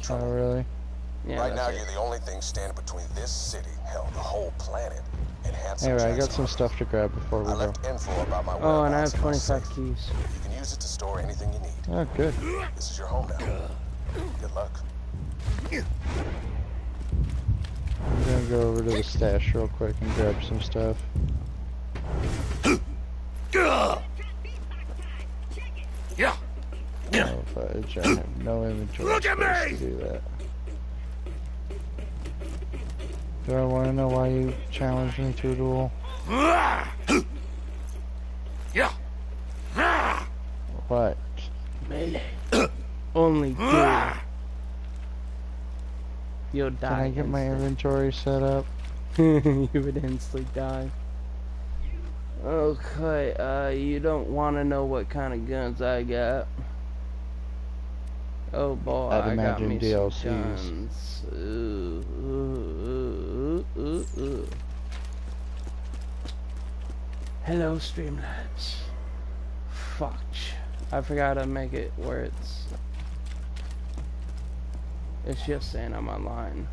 control. Oh, really? Yeah, right now, that's you're the only thing standing between this city, hell, the whole planet, and Handsome Anyway, I got some stuff to grab before we I go. left info about my Oh, and I have whereabouts in 25 keys. You can use it to store anything you need. Oh, good. This is your home now. Good luck. I'm gonna go over to the stash real quick and grab some stuff. Yeah. Oh, fudge, I have no inventory Look at me! to do that. Do I want to know why you challenged me to a duel? Yeah. What? Melee. Only duel. You'll die. Can I get my inventory set up? you would instantly die. Okay, uh, you don't want to know what kind of guns I got. Oh boy, I'd I got me DLCs. some guns. Ooh, ooh, ooh. Hello, Streamlabs. Fuck. I forgot to make it where it's... It's just saying I'm online.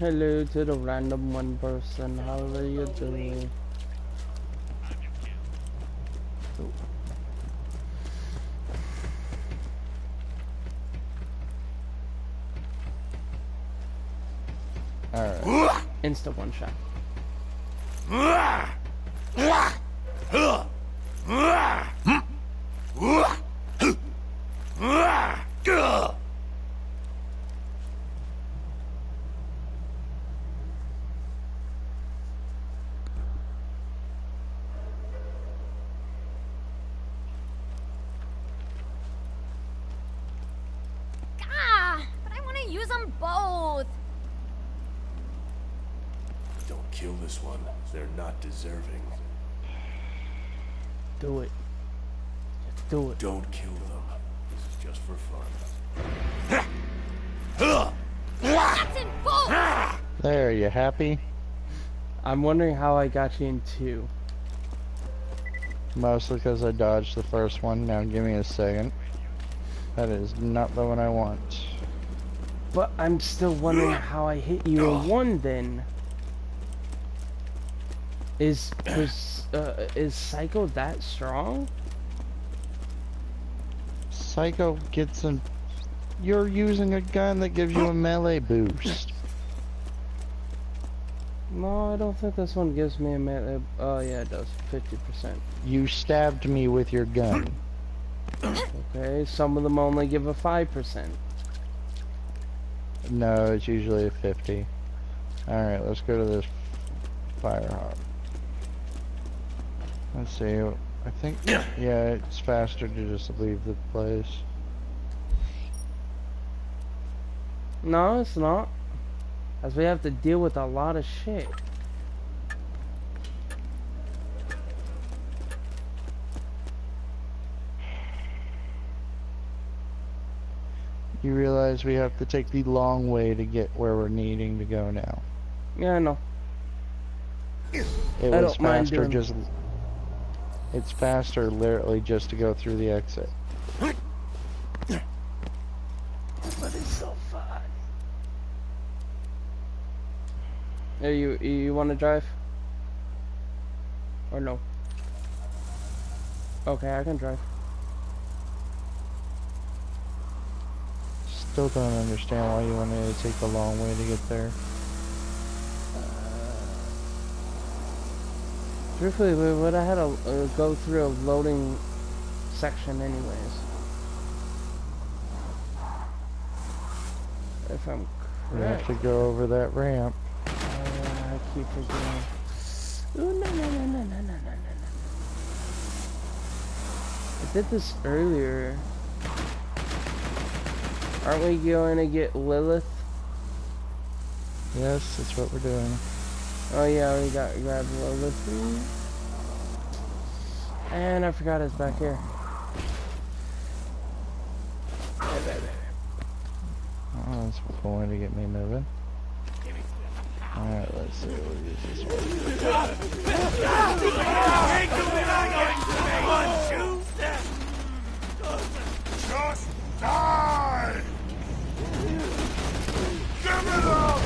Hello to the random one person. How are you doing? Alright. Insta one shot but I want to use them both. Don't kill this one. They're not deserving. Do it. Just do it. Don't kill them. This is just for fun. That's in both. There, you happy? I'm wondering how I got you in two. Mostly because I dodged the first one. Now give me a second. That is not the one I want. But I'm still wondering how I hit you in one then. Is is uh, is Psycho that strong? Psycho gets an... You're using a gun that gives you a melee boost. No, I don't think this one gives me a melee. Oh yeah, it does. Fifty percent. You stabbed me with your gun. Okay, some of them only give a five percent. No, it's usually a 50. Alright, let's go to this fire Firehawk. Let's see. I think, yeah, it's faster to just leave the place. No, it's not. As we have to deal with a lot of shit. You realize we have to take the long way to get where we're needing to go now. Yeah, I know. It I was don't mind faster doing- just... It's faster literally just to go through the exit. But it's so fun. Hey, you you want to drive? Or no? Okay, I can drive. Still don't understand why you wanted to take the long way to get there. Truthfully, we would have had to uh, go through a loading section anyways. If I'm We have to go over that ramp. Uh, I keep forgetting. Ooh, no, no, no, no, no, no, no, no, no. I did this earlier. Aren't we going to get Lilith? Yes, that's what we're doing. Oh yeah, we got grab Lilith. And I forgot it's back here. Oh, point to get me moving. Alright, let's see. We'll use this one. Just die! Give it up!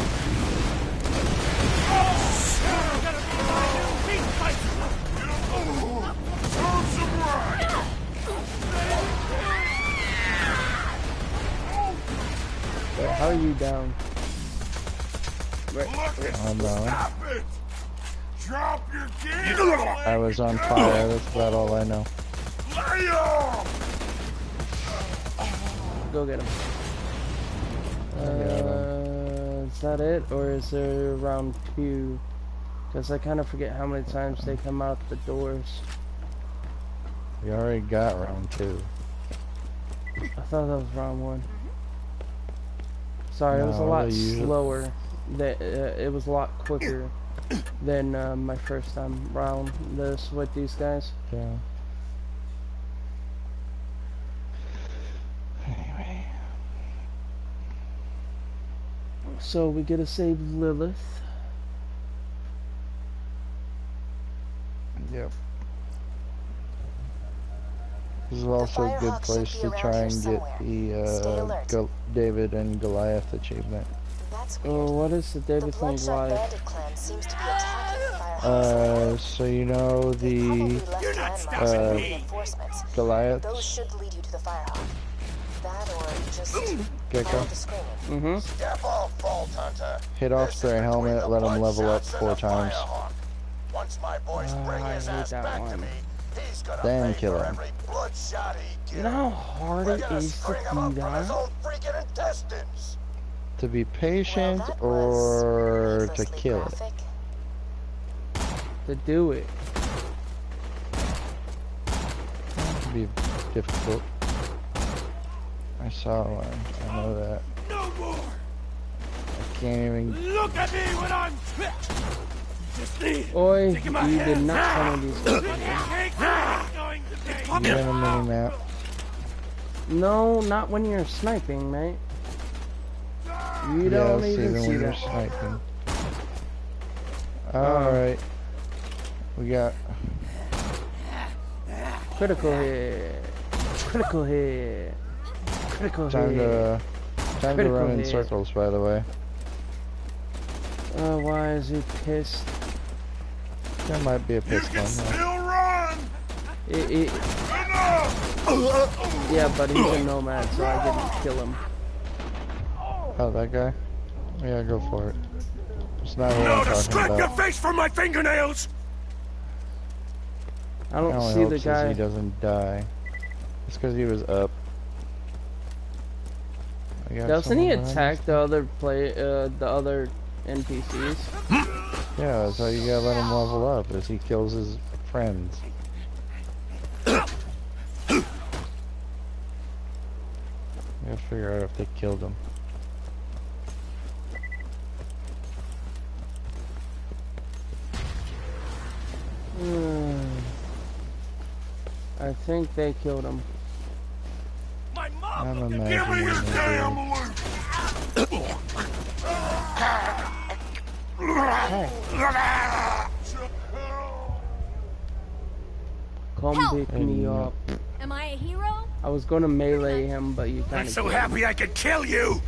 Wait, how are you down? Right. Look it! I'm down. Stop it! Drop your gear! I was on fire, that's about all I know. Lay! Go get him. Him. Uh, is that it, or is there round two? Because I kind of forget how many times they come out the doors. We already got round two. I thought that was round one. Sorry, it was a lot slower. That uh, it was a lot quicker than uh, my first time round this with these guys. Yeah. Anyway. So we get to save Lilith. Yep. This is also a good place to try here and get the uh, David and Goliath achievement. Oh, what is the the David thing Bloodshot like? Bandit clan seems to be attacking the Firehawks. Uh, so you know the left You're not landmines stopping for me. reinforcements. Those should lead you to the Firehawk. That or just Gecko, follow the screaming. Mm-hmm. Step off, Vault Hunter. hit off This their helmet, the let them level up four times. Once my boys Ah, bring I his hate ass that back to one. me, he's gonna Then kill him. every bloodshot he You know how hard We're gonna is to string do up from his that? freaking intestines. To be patient well, or to needlessly kill it. To do it. It'd be difficult. I saw one. I know that. No more! I can't even. Look at me when I'm fit! Just need Oi, Taking you did not tell on these guys. Take this! Going to be. You got a mini map. No, not when you're sniping, mate. You don't see even them see when you're that. sniping. Alright. We got. Critical hit. Critical hit. Critical Time hit. to. Time to Critical run in circles, by the way. Uh, why is he pissed? That might be a You pissed can one. still yeah. run! It, it, yeah, but he's a nomad, so I didn't kill him. Oh, that guy? Yeah, go for it. It's not what No, I'm to talking scrape your face from my fingernails! I I don't only see hope the guy. he doesn't die. It's because he was up. I got Doesn't he someone behind attack the other play, uh, the other NPCs? Us. Yeah, that's how you gotta let him level up, as he kills his friends. We gotta figure out if they killed him. Hmm. I think they killed him. My mom! Give me your damn did. loot! Hey, come Help! pick me up. Am I a hero? I was gonna melee him, but you I'm kind of. so happy I could kill you!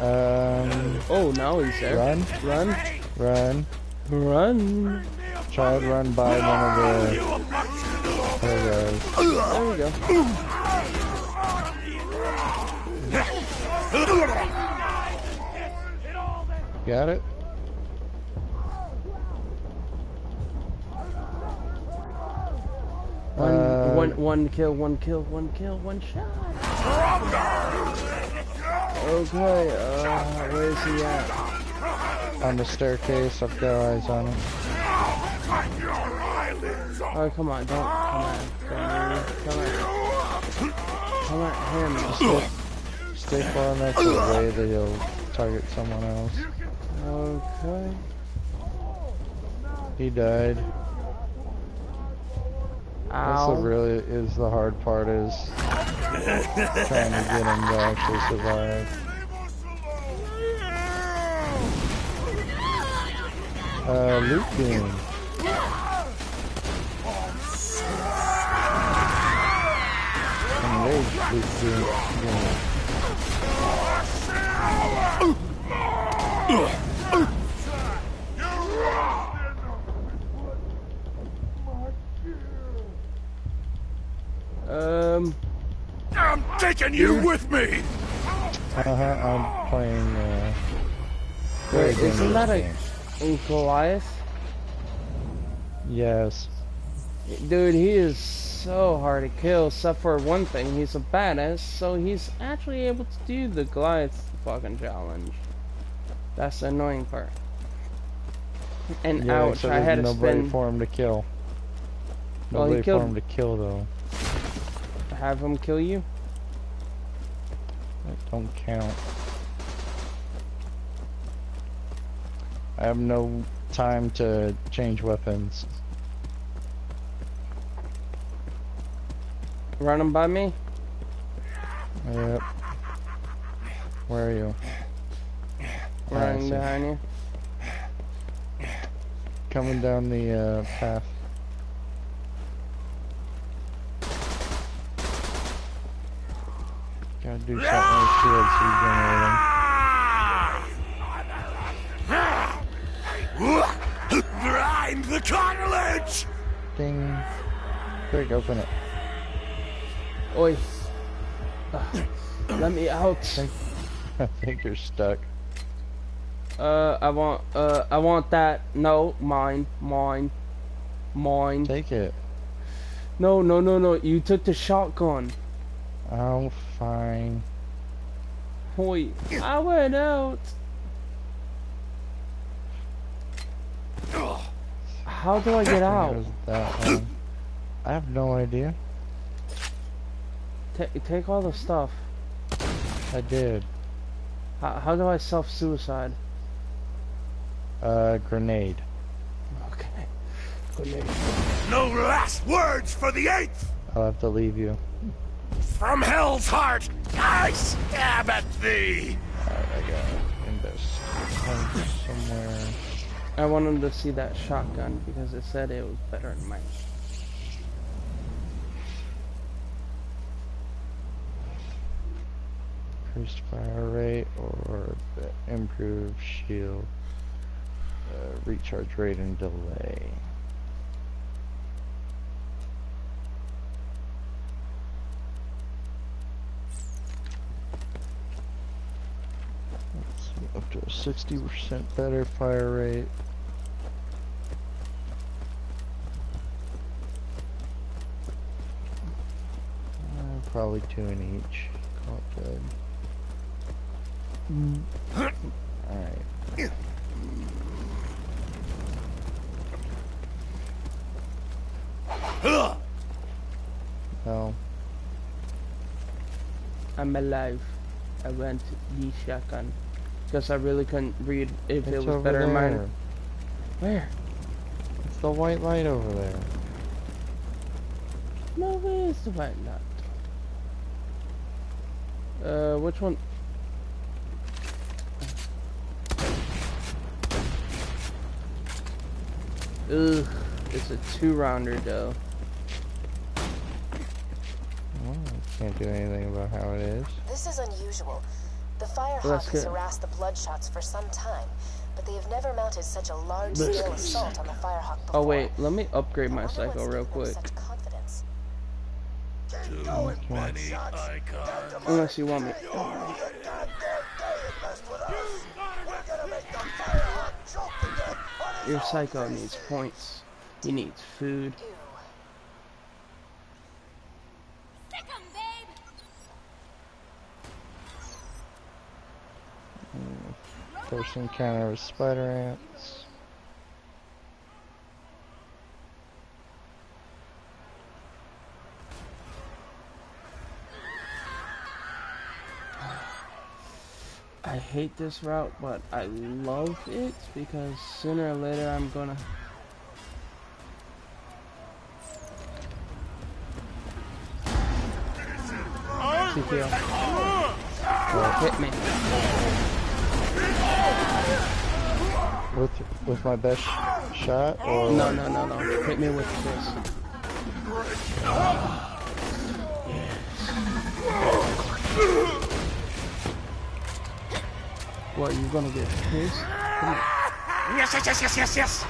Um, Oh, now he's there. run, Run, run. run. Try and run by one of the obnoxious other guys. There we go. Got it? One, Uh, one, one kill, one kill, one kill, one shot. Okay, uh, where is he at? On the staircase, I've got eyes on him. Oh, come on, don't come at, come at, come at, come at him. Stay far enough away that he'll target someone else. Okay. He died. That's Ow. what really is the hard part is trying to get him back to actually survive. Uh, Luke beam. Engage Luke beam. Um, I'm taking you with me! Uh-huh, I'm playing, uh... wait, isn't that a, dangerous Goliath? Yes. Dude, he is so hard to kill, except for one thing, he's a badass, so he's actually able to do the Goliath fucking challenge. That's the annoying part. And Yeah, ouch, except I had to there's nobody spend, for him to kill. Well, he killed- for him to kill, though. have him kill you? That don't count. I have no time to change weapons. Run him by me? Yep. Where are you? Running behind you? Coming down the uh, path. Gotta do something with shields regenerating. Grind the cartilage! Ding. Quick, open it. Oi. Ugh. Let me out. I think you're stuck. Uh, I want, uh, I want that. No, mine, mine, mine. Take it. No, no, no, no. You took the shotgun. Oh, fine. Wait, I went out. How do I get out? There's that. I have no idea. Ta take all the stuff. I did. How, how do I self-suicide? Uh, grenade. Okay. Grenade. No last words for the eighth! I'll have to leave you. From hell's heart, I stab at thee! Alright, I got in this somewhere. I wanted to see that shotgun because it said it was better than mine. Increased fire rate or the improved shield. Uh, recharge rate and delay. Let's see, up to a 60% better fire rate. Uh, probably two in each. Call it good. Alright. Ugh. Well, I'm alive. I went the shotgun. Because I really couldn't read if it's it was better than there. mine. Where? It's the white light over there. No, where is the white nut? Uh, which one? Ugh, it's a two-rounder though. Well, I can't do anything about how it is. This is unusual. The Firehawk has harassed the Bloodshots for some time, but they have never mounted such a large-scale assault on the Firehawk before. Oh wait, let me upgrade my wonder cycle real quick. Such. Too many icons. Unless you want me. Your psycho needs points. He needs food. First encounter with spider ants. I hate this route, but I love it because sooner or later I'm gonna. Oh! CPO. Hit me. With with my best shot or No, no, no, no. Hit me with this. What, you gonna get pissed? Yes, yes, yes, yes, yes, yes.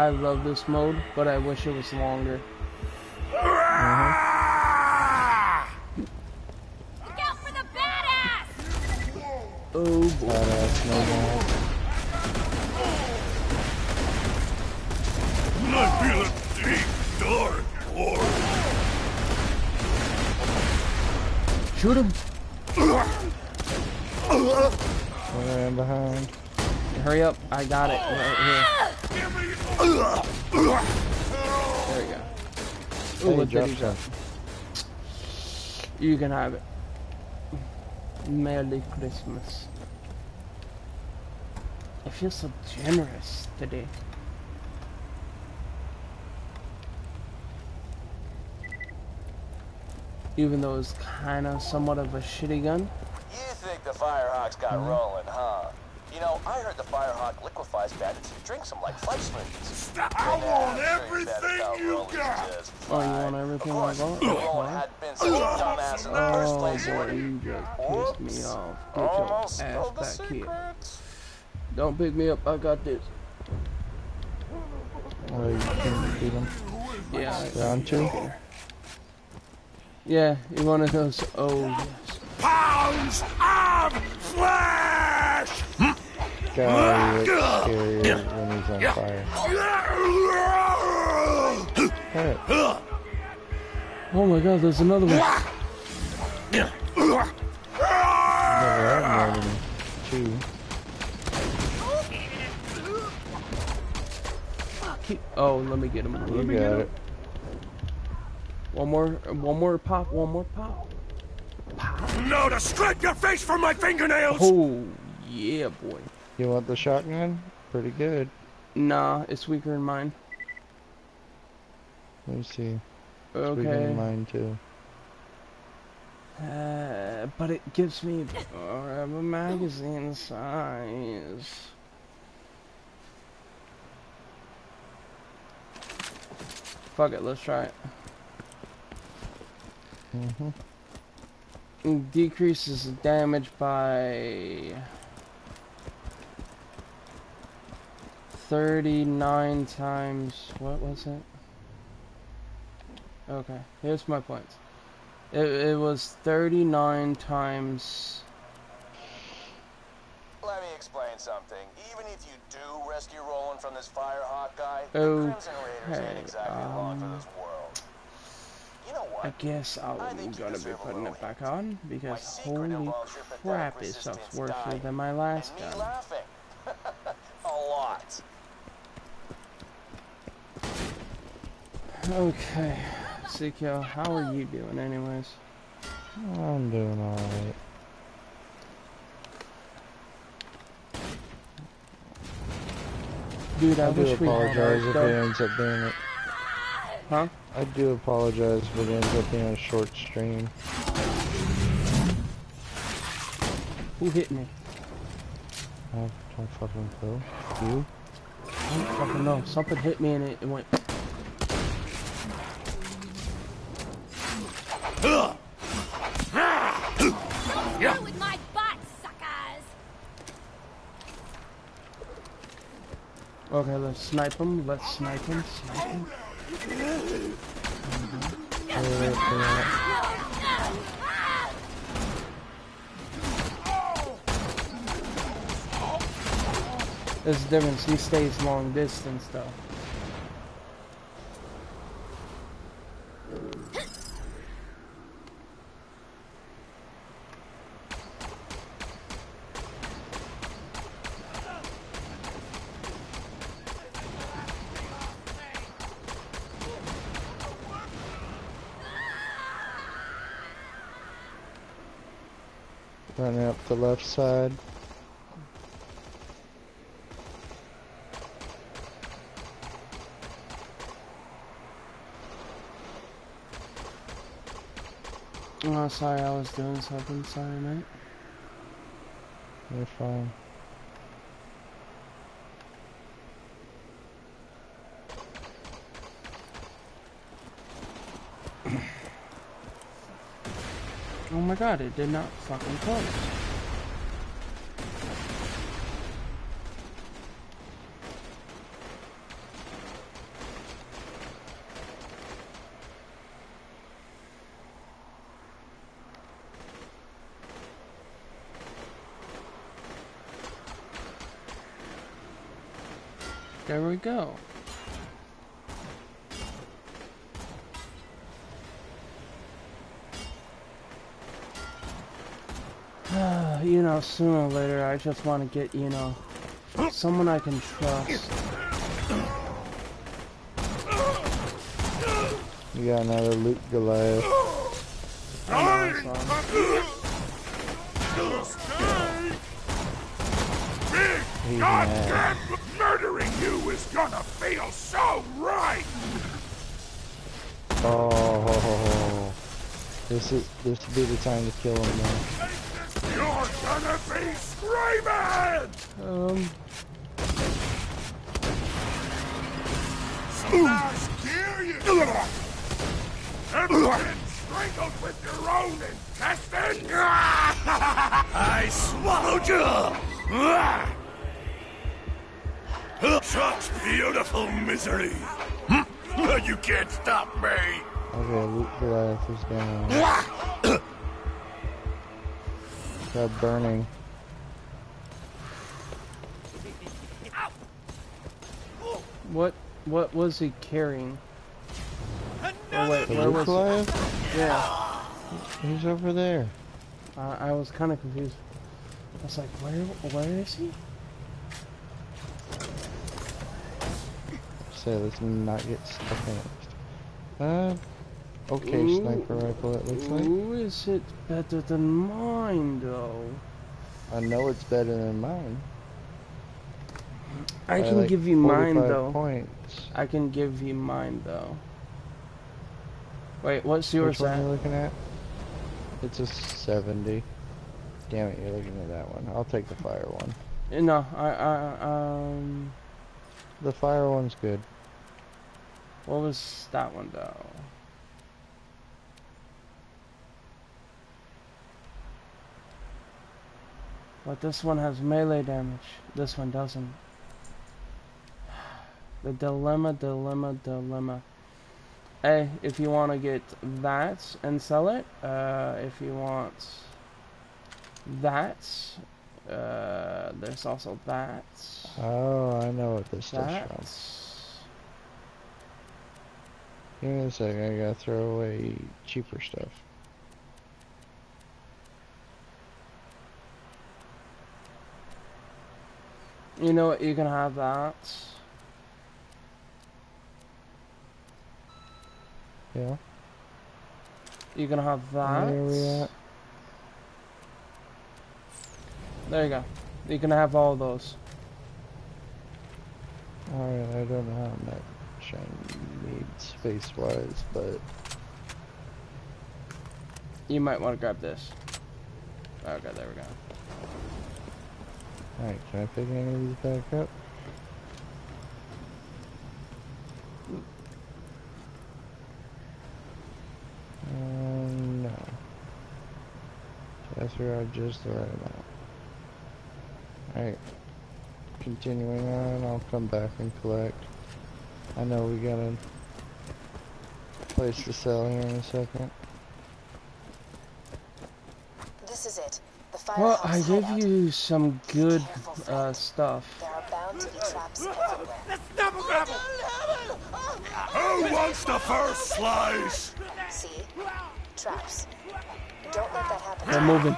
I love this mode, but I wish it was longer. Look out for the badass! Oh boy. badass no more. I feel a deep, dark war. Shoot him! One behind. Hurry up, I got it right here. There we go. Ooh, Hey, what did drop he drop? some. You can have it. Merry Christmas. I feel so generous today. Even though it's kind of somewhat of a shitty gun. You think the Firehawks got mm-hmm. rolling, huh? You know, I heard the Firehawk liquefies bandits and drinks them like fight smoothies. I And, uh, want I'm sure you're everything you got. Oh, you want everything of I got? if Roland hadn't been such a dumbass in the first Oh place, boy, you just pissed me off. Get your ass back here. Don't pick me up, I got this. Oh, you can beat him. Yeah. Round two. Yeah, you one of those. Oh, yes. Pounds of flesh! Guy looks scarier when he's on fire. Hey, Oh my god, there's another one. never had more than two. Oh, let me get him. Let You me get got him. it. One more, one more pop, one more pop. No, to scrape your face from my fingernails! Oh, yeah, boy. You want the shotgun? Pretty good. Nah, it's weaker than mine. Let me see. It's weaker Okay. than mine too. Uh, but it gives me more of a magazine size. Fuck it, let's try it. hmm It decreases damage by 39 times what was it? Okay, here's my points. It, it was 39 times Let me explain something. Even if you do rescue Roland from this fire Firehawk guy, the Okay, Crimson Raiders ain't exactly long for um, this world. You know what? I guess I I'm you gonna be putting it back on because holy involves your pathetic crap, this stuff's resistance worse than my last gun. a lot. Okay, Sikyo, how are you doing anyways? I'm doing alright. Dude, I, I do wish we had apologize if it ends up being a, Huh? I do apologize if it ends up being a short stream. Who hit me? I don't fucking know. You? I don't fucking know. Something hit me and it, it went. Okay, let's snipe him. Let's snipe him. Snipe him. There's a difference. He stays long distance though. left side. Oh, sorry, I was doing something. Sorry, mate. You're fine. oh my god, it did not fucking close. Go. you know, sooner or later, I just want to get, you know, someone I can trust. You got another Loot Goliath. I know, so- He's mad. You is gonna feel so right! Oh, this is this would be the time to kill him now. You're gonna be screaming! Um, Smash kill you! Ever been strangled with your own intestines? I swallowed you! Such beautiful misery! You can't stop me! Okay, Loot Goliath is down. Got burning. what, what was he carrying? Oh wait, The where Luke was he? Yeah, He's over there. uh, I was kind of confused. I was like, where, where is he? So let's not get stuck in it. Uh, okay, Ooh. sniper rifle it looks like. Ooh, is it better than mine though? I know it's better than mine. I by can like give you mine though. Points. I can give you mine though. Wait, what's yours Which one at? you looking at? It's a 70. Damn it, you're looking at that one. I'll take the fire one. No, I, I, um, The fire one's good. What was that one though? But this one has melee damage. This one doesn't. The dilemma, dilemma, dilemma. Hey, if you want to get that and sell it, uh, if you want that, uh, there's also that. Oh, I know what this stuff's from. Give me a second, I gotta throw away cheaper stuff. You know what? You can have that. Yeah? You can have that. Where are we at? There you go. You can have all those. Alright, I don't know how much I need space-wise, but... You might want to grab this. Okay, there we go. Alright, can I pick any of these back up? Um, no. That's where I just the right amount. Alright. Continuing on, I'll come back and collect. I know we got a place to sell here in a second. This is it. The Well, I gave you some good Careful, uh, stuff. There are bound to be traps everywhere. Double grapple! Who wants the first slice? See? Traps. Don't let that happen. They're moving.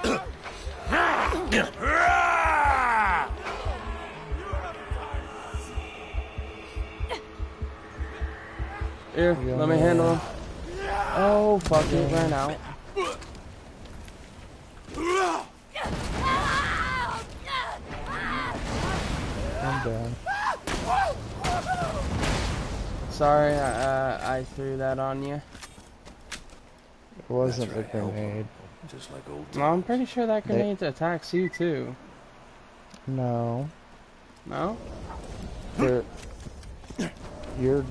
Here, Yeah, let me handle him. Oh, fuck it, ran out. I'm down. Sorry, I, uh, I threw that on you. It wasn't the grenade. Just like old No, I'm pretty sure that They- grenade attacks you too. No. No? They're- your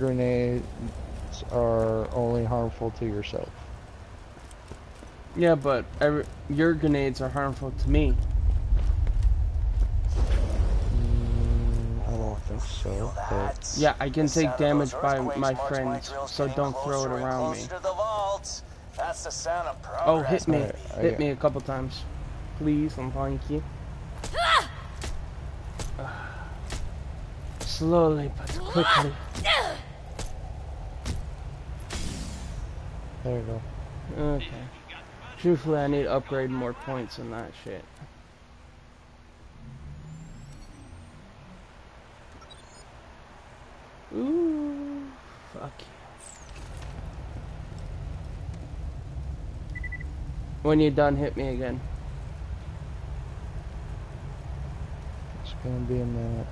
grenades are only harmful to yourself. Yeah, but every, your grenades are harmful to me. Mm, I don't think so. But Yeah, I can take damage by my friends, so don't throw it around me. the. That's the sound of. Oh, hit me. Alright, I Hit me a couple times. Please, I'm thank you. Slowly but quickly. There you go. Okay. Truthfully, I need to upgrade more points in that shit. Ooh, fuck you. When you're done, hit me again. It's gonna be a minute.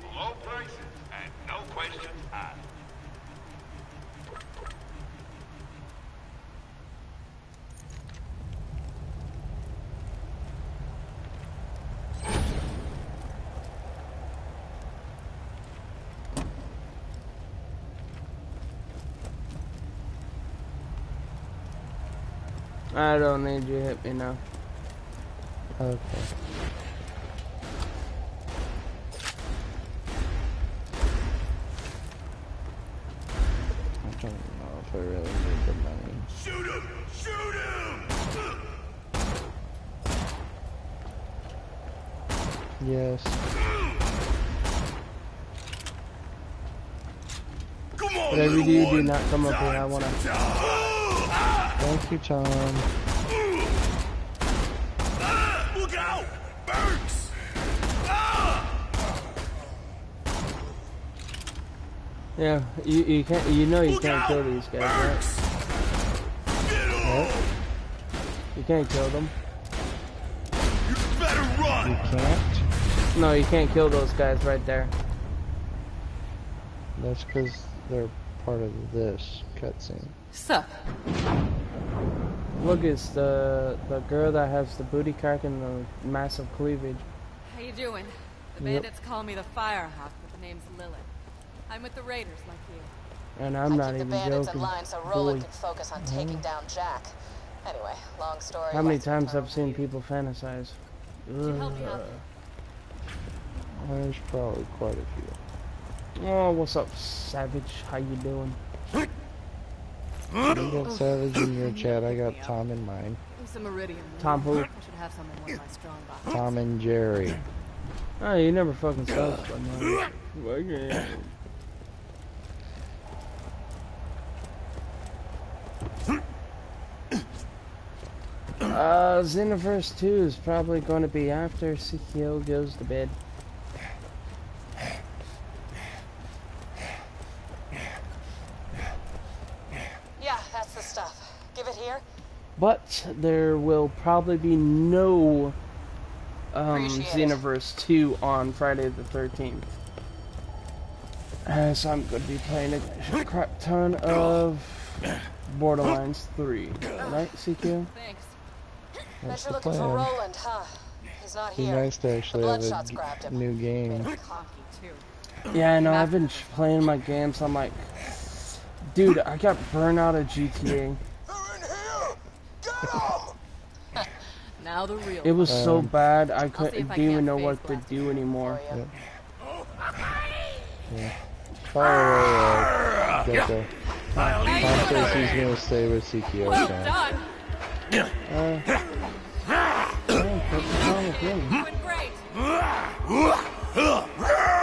Quality, low prices, and no questions asked. I don't need you to hit me now. Okay. Not come up here. I wanna. Thank you, Tom. Look out! Burks! Ah! Yeah, you you can't. You know you can't kill these guys, right? Burks! Get him! You can't kill them. You better You can't? No, you can't kill those guys right there. That's because they're part of this cutscene. Sup? Look, it's the the girl that has the booty crack and the massive cleavage. How you doing? The Yep. bandits call me the Firehawk, but the name's Lilith. I'm with the Raiders, like you. And I'm I not keep the even bandits joking. in line so Roland Boy, can focus on taking mm-hmm. down Jack. Anyway, long story. how many times I've seen review. people fantasize? Could you help me out? Ugh. There's probably quite a few. Oh, what's up, Savage? How you doing? You got Savage in your chat, I got Tom in mine. Who's Meridian? Tom who? I should have some in one of my strong boxes. Tom and Jerry. Oh, you never fucking stopped, but no. Okay. Uh, Xenoverse 2 is probably going to be after CKO goes to bed. Yeah, that's the stuff. Give it here. But there will probably be no um, Xenoverse 2 on Friday the 13th. So I'm going to be playing a crap ton of Borderlands 3. Right, CQ? Thanks. That's Bet the you're looking for plan. Roland, huh? He's not Be nice to actually have a grabbed g- him. new game. Yeah, I know. I've been playing my games. I'm like, dude, I got burned out of GTA. They're in here! Get 'em! Now the real It was so Um, bad, I couldn't I even know what to do anymore. For you. By the way, uh, Gecko, Tom says he's gonna stay with CKO Well done. Uh, oh, what's wrong with you? Doing great.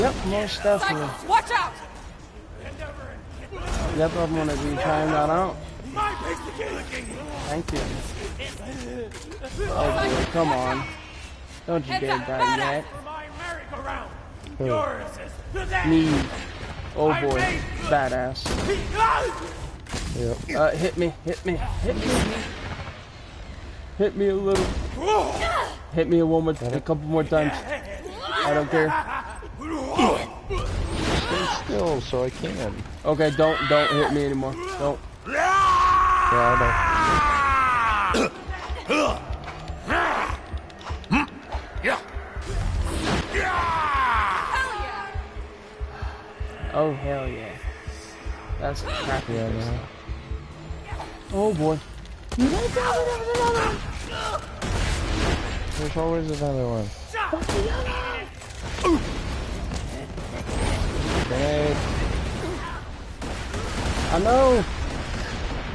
Yep, most definitely. Cyclops, watch out! Yep, I'm gonna be trying that out. Thank you. Oh boy, come on. Don't you dare die yet. For my merry-go-round. Yours is to that. Me. Oh boy. Badass. Yep. Uh, hit me, hit me, hit me. Hit me a little. Hit me one more, a couple more times. I don't care. Stay still so I can. Okay, don't, don't hit me anymore. Don't. Yeah, Yeah. Oh hell yeah. That's crappy. I know. Yeah, no. Oh boy. There's always another one. Grenade. I know.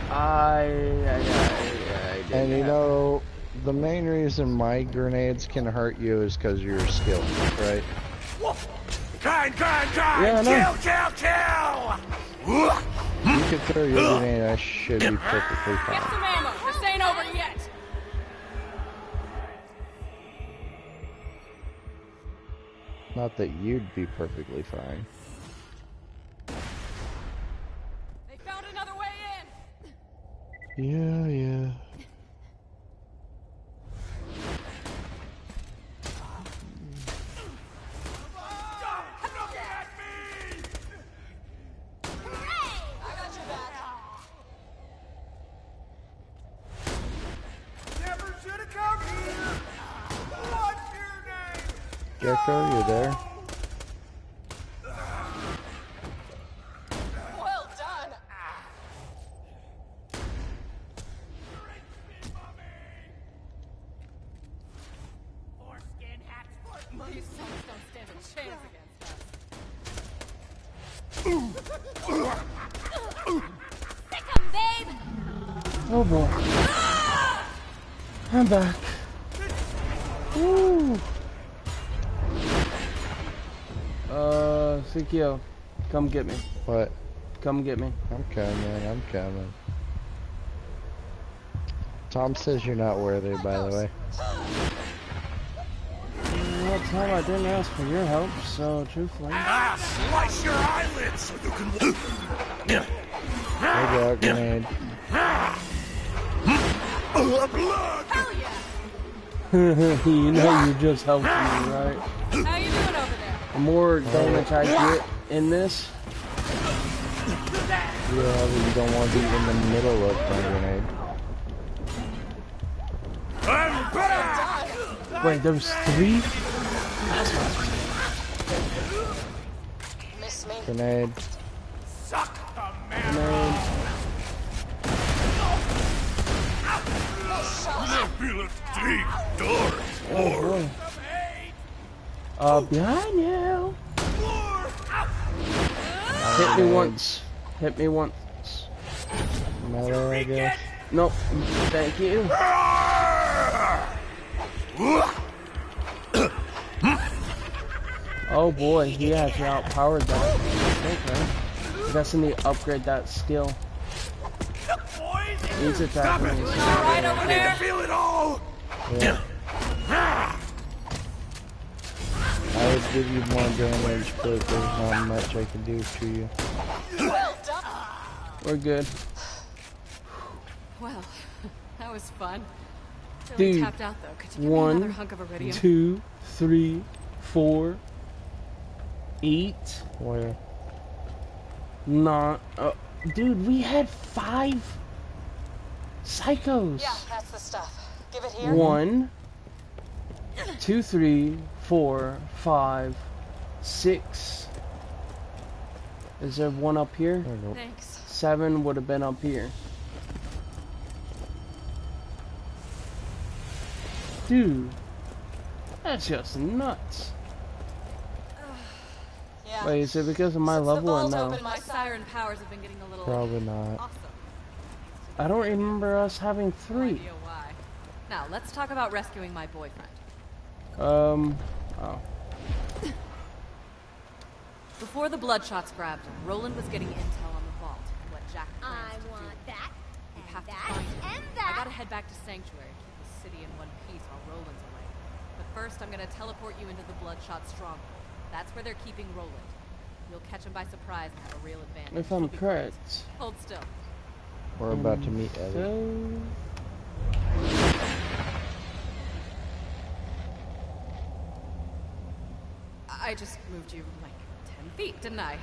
I, I, I, I didn't And you have- know, the main reason my grenades can hurt you is because you're skilled, right? Kind, kind, kind. Yeah, I know. kill, kill, kill. You could throw your grenade, I should be perfectly Get fine. some ammo. This ain't over yet. Not that you'd be perfectly fine. They found another way in. Yeah, yeah. Look at me. Never should have come here. What's your yeah. Gecko, you there? Sikio, come get me. What? Come get me. I'm coming, I'm coming. Tom says you're not worthy, by the way. Well, Tom, I didn't ask for your help, so truthfully. Ah, slice your eyelids so you can. Hold out grenade. Blood. Hell yeah! you know you just helped me, right? How you doing over there? The more damage I get in this, Yeah, but you don't want to be in the middle of my grenade. I'm back. wait, there's three? Miss me. Grenade. Suck the man. Man, I feel a deep, dark oh horror. boy. Uh, behind you. Hit me once. Hit me once. Melee, I guess. Nope. Thank you. Oh boy, he actually outpowered that. Okay. That's in the upgrade that skill. Boys, He's attacking me. All right over I feel it all. Yeah. I would give you more damage, but there's not much I can do to you. Well done. We're good. Well, that was fun. Really Dude, tapped out though. Could you give me another hunk of iridium? Two, three, four, eight, Where? nine. Uh, dude, we had five psychos. Yeah, that's the stuff. Give it here. One, two, three, four, five, six. Is there one up here? Oh, I don't. Thanks. Seven would have been up here. Dude, that's just nuts. Yeah. Wait, is it because of my Since the level or no? opened, My siren powers have been getting a little Probably not. awesome. I don't remember us having No three. idea why. Now let's talk about rescuing my boyfriend. Um, oh. Before the Bloodshots grabbed him, Roland was getting intel on the vault and what Jack plans I to do. want that, We and have to find him. and I gotta head back to Sanctuary, keep the city in one piece while Roland's away. But first, I'm gonna teleport you into the Bloodshot Stronghold. That's where they're keeping Roland. You'll catch him by surprise and have a real advantage. If I'm You'll correct. Hold still. We're about to meet Ellie. So, I just moved you like 10 feet, didn't I?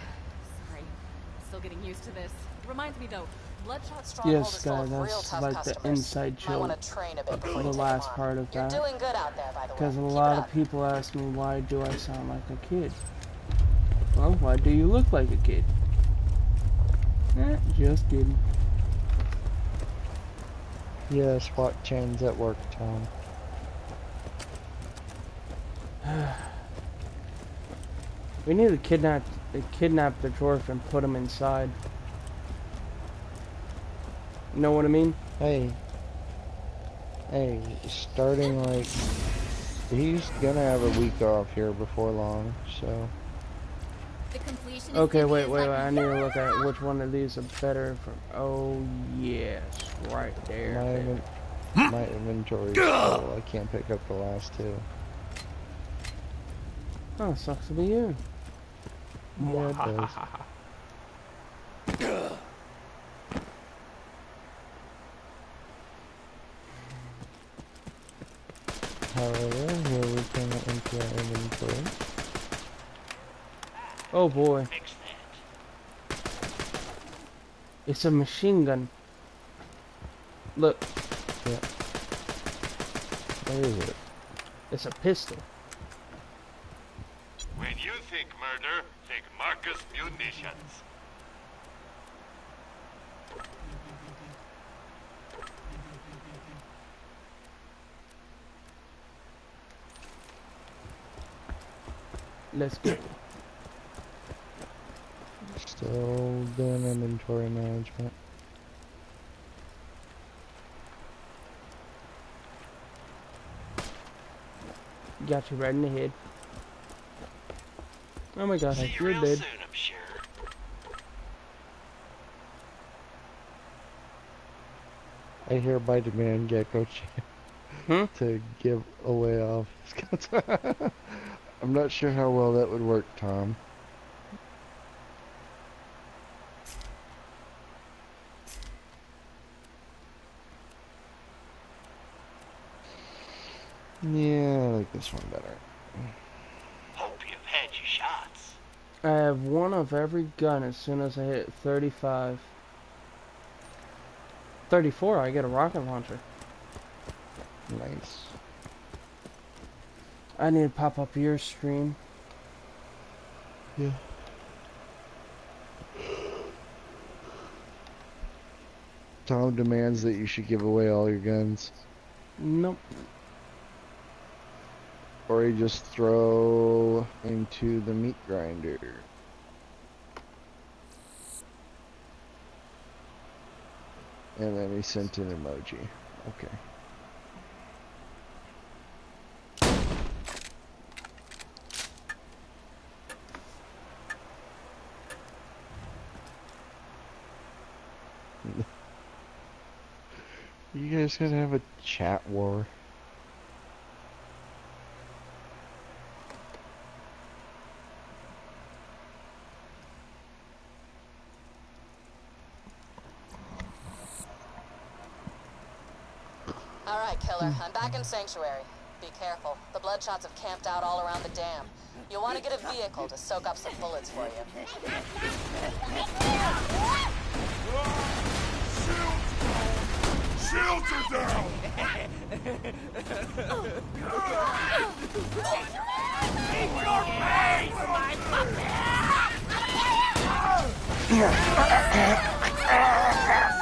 Sorry. Still getting used to this. Reminds me though, Bloodshot Stronghold Yes, is full real that's tough like the inside Might joke. want to train a bit before the last them on. part of You're that. doing good out there, by the way. Because a Keep lot of people ask me, why do I sound like a kid? Well, why do you look like a kid? Eh, just kidding. Yeah, SWAT chains at work, Tom. We need to kidnap, kidnap the dwarf and put him inside. You know what I mean? Hey. Hey, starting like... He's gonna have a week off here before long, so... The completion Okay, wait, wait, wait. I need to look at which one of these are better for. Oh, yes. Right there. My, there. inven- my inventory's full. I can't pick up the last two. Oh, sucks to be you. Yeah, it does. However, here we can empty our inventory. Oh boy. It's a machine gun. Look, Where is it? it's a pistol. When you think murder, think Marcus Munitions. Let's go. Still doing inventory management. Got you right in the head. Oh my god, See you you're real dead. soon, I'm sure. I hereby demand Gecko Chan Hmm? to give away all of his guns. I'm not sure how well that would work, Tom. Yeah, I like this one better. Hope you've had your shots. I have one of every gun as soon as I hit 35. 34, I get a rocket launcher. Nice. I need to pop up your stream. Yeah. Tom demands that you should give away all your guns. Nope. Or you just throw into the meat grinder. And then he sent an emoji. Okay. You guys gonna have a chat war? All right, killer. I'm back in Sanctuary. Be careful. The Bloodshots have camped out all around the dam. You'll want to get a vehicle to soak up some bullets for you. Shields are down!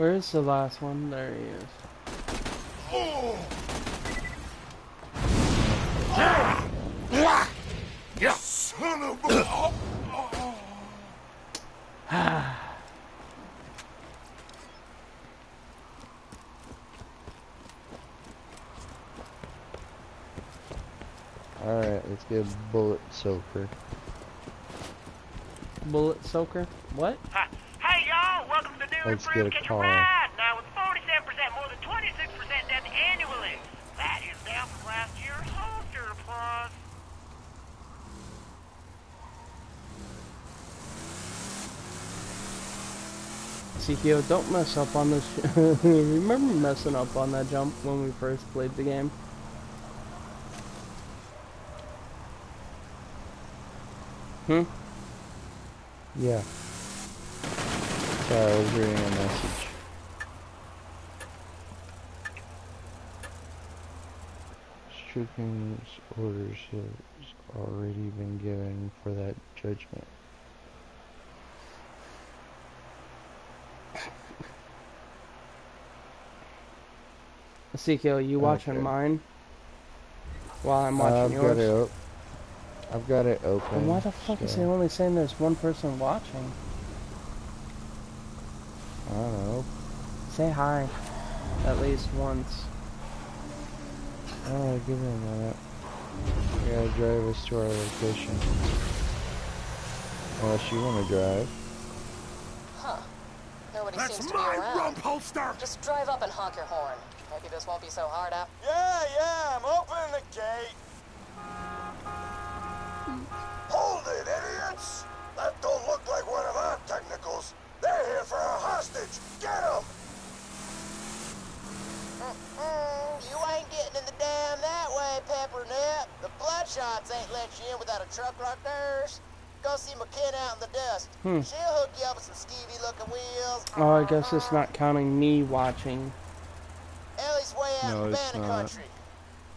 Where's the last one? There he is. Son of a... Alright, let's get a bullet soaker. Bullet soaker? What? Hi. Hey, y'all. Welcome to the new Let's get a car. Ride. Now, with 47% more than 26% death annually. That is down from last year's Holster Plus. Ezekiel, don't mess up on this. Remember messing up on that jump when we first played the game? Hmm? Yeah. Sorry, I was reading a message. Strickland's orders has already been given for that judgment. Ezekiel, you watching Okay. mine? While I'm Uh, watching I've yours? got it I've got it open. Then why the fuck is so- it only saying there's one person watching? I don't know. Say hi. At least once. Oh, give me a minute. You gotta drive us to our location. Unless you wanna drive. Huh. Nobody That's seems to be my around. rump holster. Just drive up and honk your horn. Maybe this won't be so hard out. Yeah, yeah, I'm opening the gate. Hmm. Hold it, idiots! Let don't look like one of our technicals. They're here for a hostage. Get them! You ain't getting in the dam that way, Pepperneck. The Bloodshots ain't let you in without a truck like theirs. Go see McKenna out in the dust. Hmm. She'll hook you up with some skeevy-looking wheels. Oh, I guess it's not counting me watching. Ellie's way out No, in it's Banner country.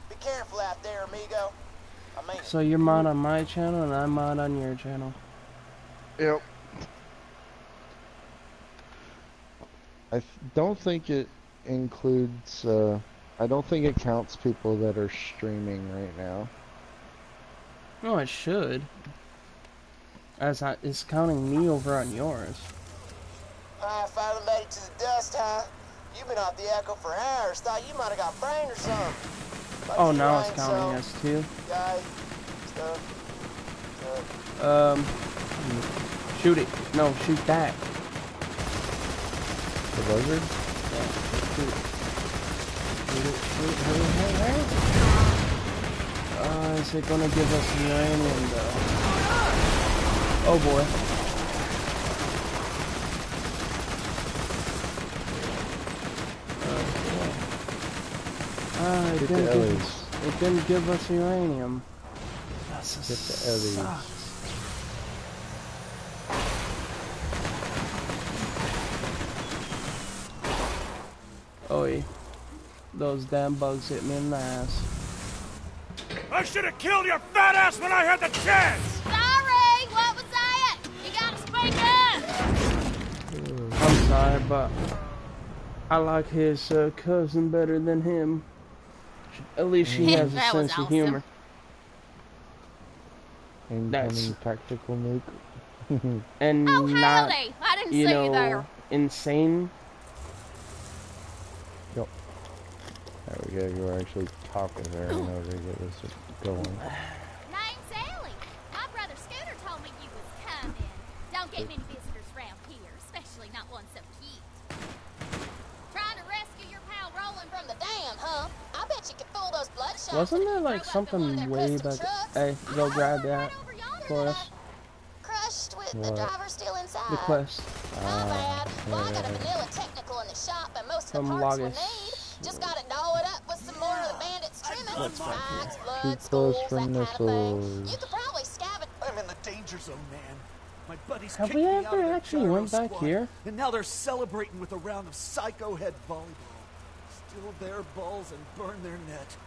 Be careful out there, amigo. I mean, So you're mod on my channel and I'm mod on your channel. Yep. I don't think it includes, uh, I don't think it counts people that are streaming right now. No, it should. As I, it's counting me over on yours. I finally made it to the dust, huh? You've been off the echo for hours. Thought you might have got brain or something. But Oh, you now it's counting so, us too. Guy, stuff, stuff. Um, shoot it. No, shoot that. The buzzard? Shoot it. Shoot it. Shoot. Hurry, hurry, hurry. Uh, is it gonna give us uranium though? Oh boy. Uh, it didn't the give us, it didn't give us uranium. That's Get the Ellies. Sucks. Oi. Those damn bugs hit me in the ass. I should have killed your fat ass when I had the chance. Sorry, what was that? You gotta speak up. I'm sorry, but I like his uh, cousin better than him. At least she has a That was sense of awesome. humor. Incoming That's- tactical nuke. And Oh, not, howdy. I didn't you see know, you there. insane. There we go, you were actually talking there in order to get this going. Name's Ellie. My brother Scooter told me you was coming. Don't get many visitors around here, especially not one so cute. Trying to rescue your pal Roland from the Dam, huh? I bet you could fool those bloodshots. Wasn't there like drove up in one of something way back? trucks. Hey, go grab that over yonder for us. Crushed with the What? driver still inside. The quest. My ah, bad. Well, I got a vanilla technical in the shop, and most of From the parts we Logos. need. Just gotta doll it up with some more of the bandits' trimmings. Let's find Spikes, blood, close schools, for that kind of thing. You could probably scavenge. I'm in the danger zone, man. My buddies Have kicked we me ever out of their actually went back squad, here? And now they're celebrating with a round of psycho head volleyball. Steal their balls and burn their net.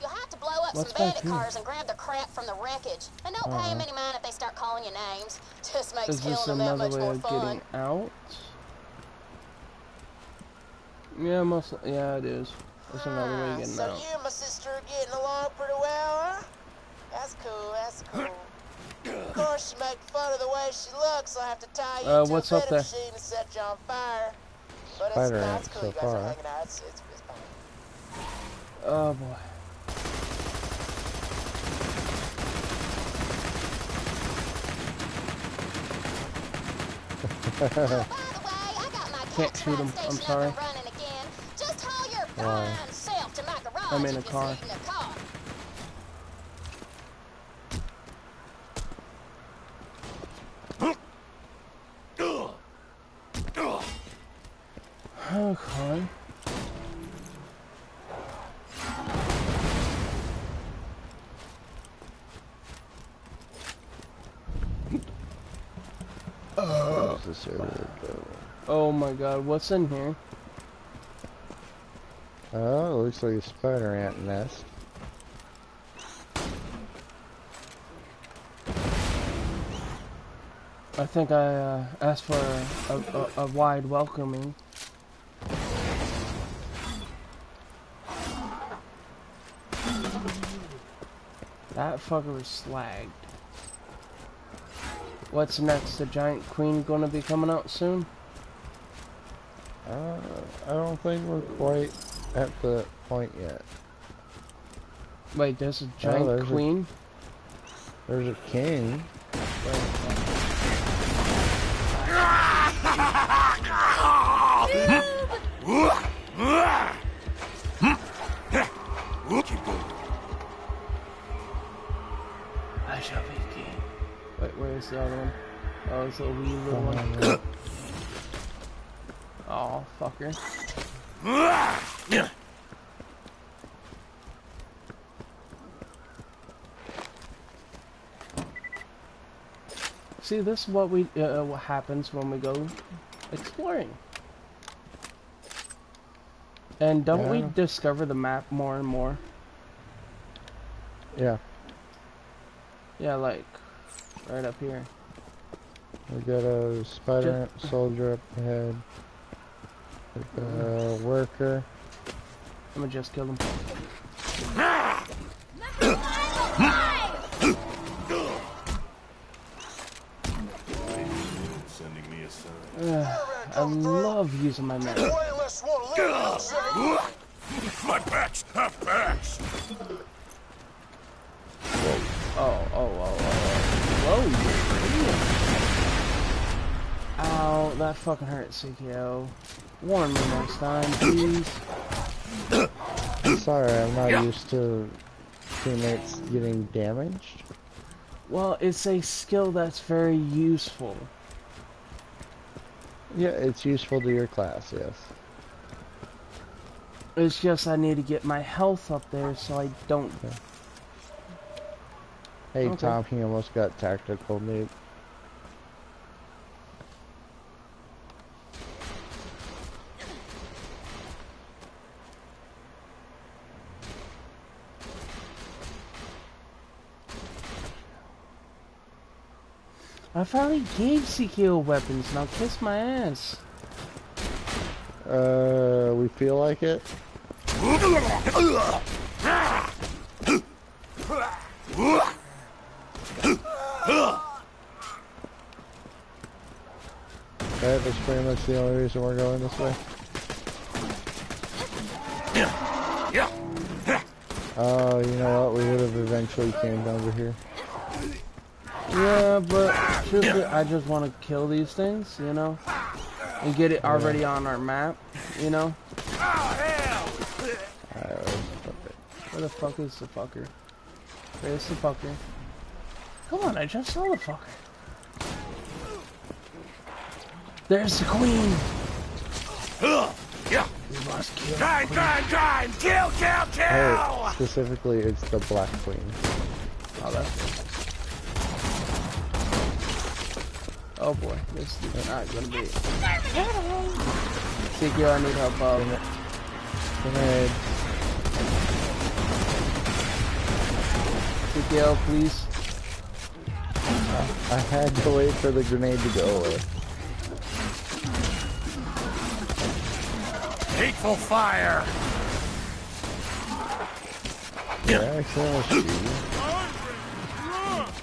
You'll have to blow up What's some bandit here? cars and grab the crap from the wreckage. And don't pay Uh-huh. 'em any mind if they start calling you names. Just makes Is killing this them that another much way more of fun. getting out? Yeah, most. Yeah, it is. It's another way of getting so out. you and my sister are getting along pretty well, huh? That's cool, that's cool. of course, you make fun of the way she looks, so I have to tie you Uh, to what's a up there? machine and set you on fire. But it's, Spider no, it's cool, so you guys far. are hanging out. It's, it's, it's fine. Oh boy. Can't shoot him. I'm sorry. Just haul your Why? fine self to my garage I'm in a car. in a car. Okay. Where's the server go? Oh my god, what's in here? Oh, it looks like a spider ant nest. I think I uh, asked for a, a, a, a wide welcoming. That fucker was slagged. What's next? The giant queen gonna be coming out soon? Uh, I don't think we're quite at the point yet. Wait, there's a giant there's a- queen? There's a king. I shall be king. Wait, where's the other one? Oh, it's a wee little one. Oh, fucker. See, this is what we uh, what happens when we go exploring. And don't we discover the map more and more? Yeah, Yeah, like right up here. we got a spider Ju- ant soldier up ahead. Like a worker. I'm gonna just kill him. Love using my map. My backs have backs! Oh, oh, oh, oh, oh. Whoa. Ow, that fucking hurt, CKO. Warn me next time, please. Sorry, I'm not used to teammates getting damaged. Well, it's a skill that's very useful. Yeah, it's useful to your class, yes. It's just I need to get my health up there so I don't. Hey Okay. Tom, he almost got tactical, dude. I finally gave CKO weapons, now kiss my ass. Uh, we feel like it. That is pretty much the only reason we're going this way. Oh, you know what? We would have eventually came over here. Yeah, but truthfully, I just want to kill these things, you know? And get it already on our map, you know? Where the fuck is the fucker? Where's the fucker? Come on, I just saw the fucker. There's the queen! We must kill Time, time, time! Kill, kill, kill! Hey, specifically, it's the Black Queen. Oh, that's good. Oh boy, this is not gonna be. CQ, I need help out. Grenade. CKL, please. I had to wait for the grenade to go away. Hateful fire! Did I accidentally shoot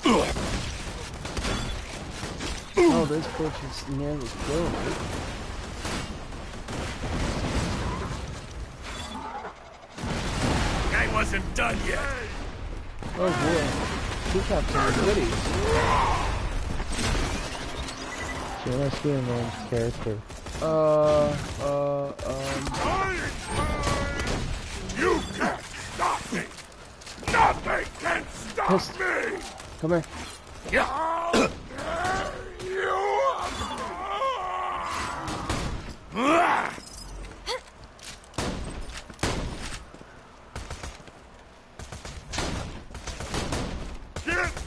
you? Oh, this bitch is nearly killed me. wasn't done yet. Oh boy. He got some goodies. So let's man's character. Uh, uh, um. You can't stop me. Nothing can stop Pissed. me. Come here. Yeah. Get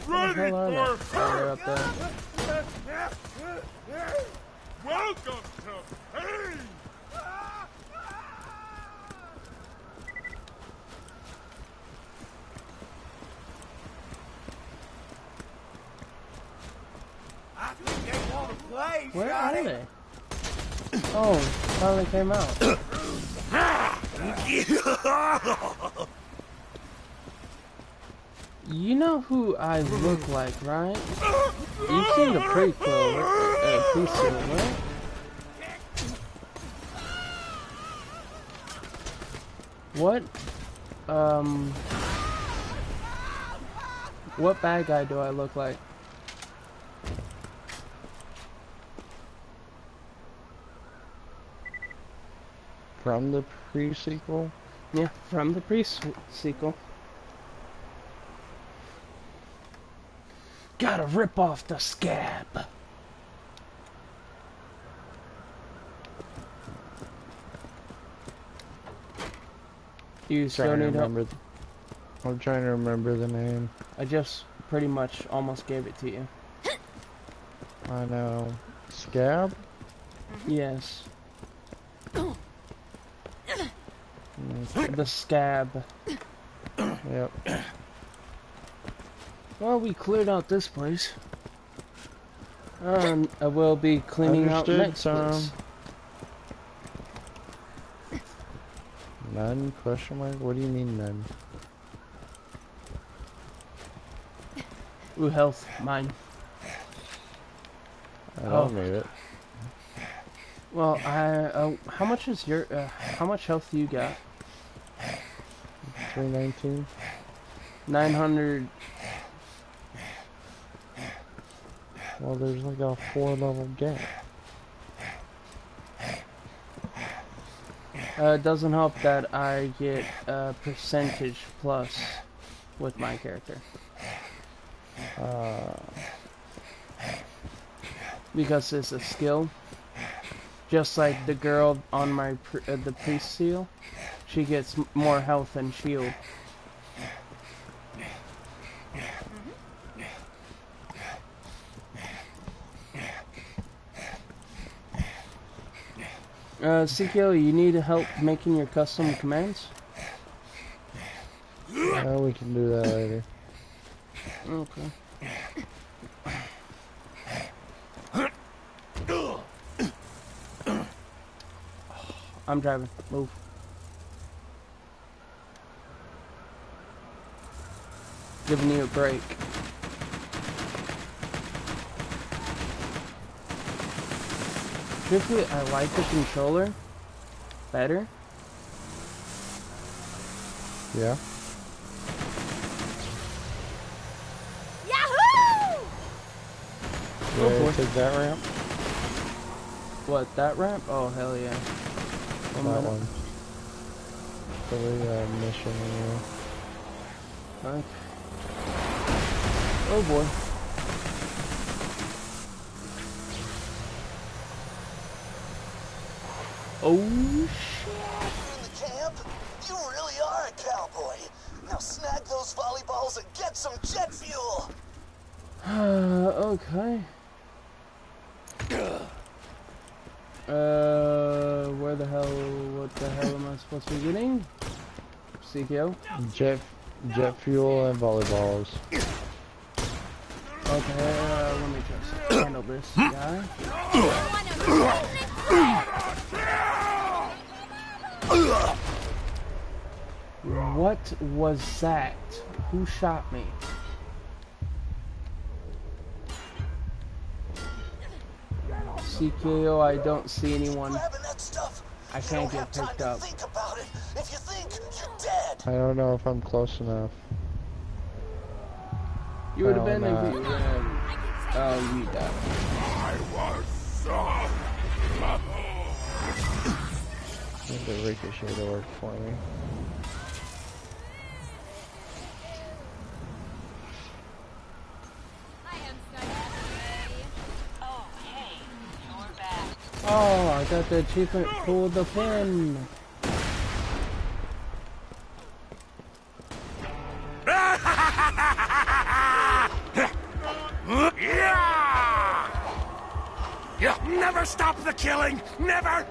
ready hell for they're up there. Welcome to pain. I think they want to play, Where are Shotty. they? Oh, finally came out. You know who I look like, right? You've seen the prequel, uh, prequel, right? What, um, what bad guy do I look like? From the pre-sequel? Yeah, from the pre-sequel. Gotta rip off the scab. You still Trying need help? remember. th- I'm trying to remember the name. I just pretty much almost gave it to you. I know. Scab? Yes, Mm, the scab. Yep. Well, we cleared out this place. And I will be cleaning Understood, out next Tom. place. None? Question mark? What do you mean none? Ooh, health, mine. I Oh. don't need it. Well, I, uh, how much is your, uh, how much health do you got? 319? 900, Well, there's like a four level gap. uh, it doesn't help that I get a percentage plus with my character. Uh, Because it's a skill. Just like the girl on my, pr uh, the pre-sequel, she gets more health and shield. Uh, Ezekiel, you need help making your custom commands? yeah, we can do that later. Okay. I'm driving. Move. Giving you a break. Truthfully, I like the controller better. Yeah? Yahoo! Go Yeah, for it. take that ramp? What, that ramp? Oh, hell yeah. One that minute. one. For the uh, mission anyway. Okay. Oh boy. Oh shit. in the camp? You really are a cowboy. Now snag those volleyballs and get some jet fuel. okay. Uh, where the hell, what the hell am I supposed to be getting? CKO? Jet, jet fuel and volleyballs. Okay, uh, let me just handle this guy. What was that? Who shot me? CKO, I don't see anyone. Grabbing that stuff. I can't get picked up. think about it. If you think you're dead, I don't know if I'm close enough. You would have been nah. if you ran. Oh, uh, you died. I was so. I think the ricochet to work for me. I am so happy. Oh, hey, you're back. Oh, I got the achievement for the pin. Yeah! Yeah, never stop the killing! Never!